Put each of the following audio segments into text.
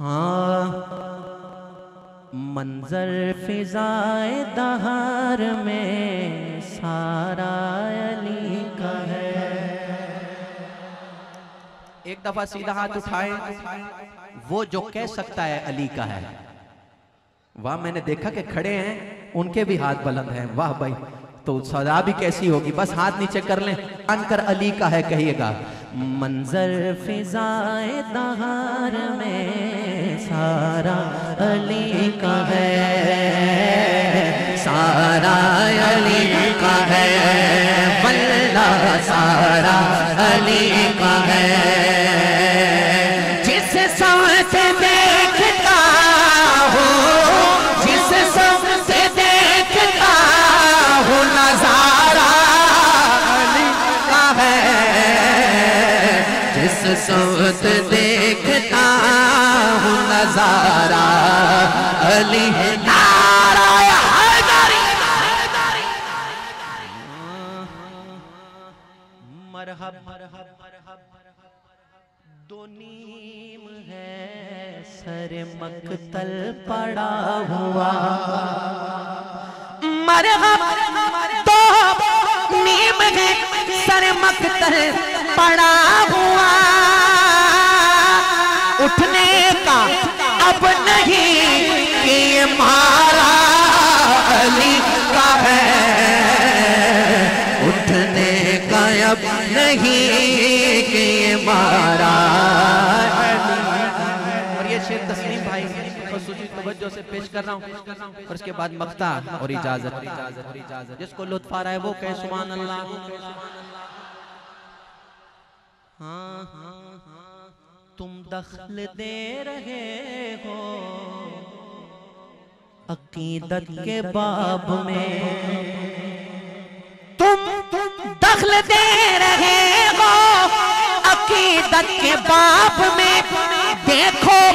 ہاں۔ منظر فضائے دہار میں سارا علی کا ہے۔ ایک دفعہ سیدھا ہاتھ اٹھائے، وہ جو کہہ سکتا ہے علی کا ہے۔ واہ، میں نے دیکھا کہ کھڑے ہیں، ان کے بھی ہاتھ بلند ہیں۔ واہ بھائی، تو صدا بھی کیسی ہوگی؟ بس ہاتھ نیچے کر لیں۔ آن کر علی کا ہے، کہیے گا۔ منظر فضائے دہار میں سارا علی کا ہے۔ سارا علی کا ہے۔ بلہ سارا علی کا ہے۔ جس سمت دیکھتا ہو نظارہ۔ علی نعرہ حیدری۔ مرحب مرحب مرحب، دو نیم ہے سر مقتل پڑا ہوا۔ مرحب، دو نیم ہے سر مقتل پڑا ہوا۔ اٹھنے کا اب نہیں، یہ مارا علی کا ہے۔ اٹھنے کا اب نہیں کہ یہ مارا اور یہ شیر تسلیم بھائی خصوصی توجہ سے پیش کر رہا ہوں۔ اور اس کے بعد مقتع اور اجازت۔ جس کو لطف آ رہا ہے وہ کہے، سبحان اللہ۔ ہاں ہاں ہاں تم دخل دے رہے ہو۔ عقیدت کے باب میں۔ تم دخل دے رہے ہو۔ عقیدت کے باب میں۔ دیکھو،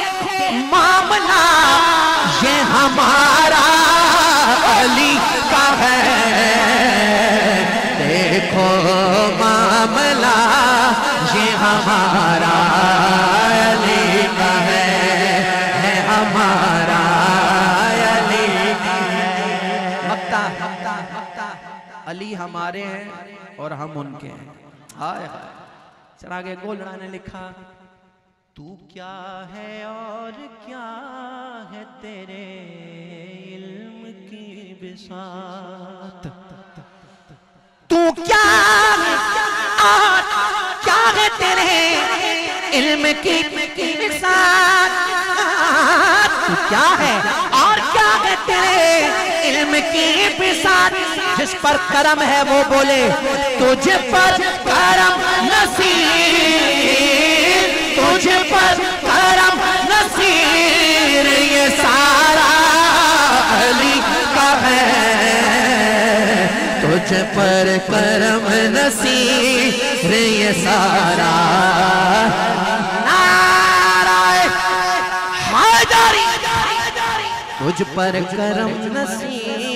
معاملہ یہ ہمارا یہ ہمارا علی کا ہے ہے۔ ہمارا علی علی ہمارے ہیں اور ہم ان کے ہیں۔ ہائے چراغے گولڑا نے لکھا، تو کیا ہے اور کیا ہے تیرے علم کی بساط کی بساط تو کیا ہے؟ اور کیا ہے تیرے علم کی بساط جس پر کرم ہے وہ بولے تجھ پر کرم نصیر تجھ پر کرم نصیر، یہ سارا علی کا ہے۔ تجھ پر کرم نصیر، یہ سارا تجھ پر کرم نصیب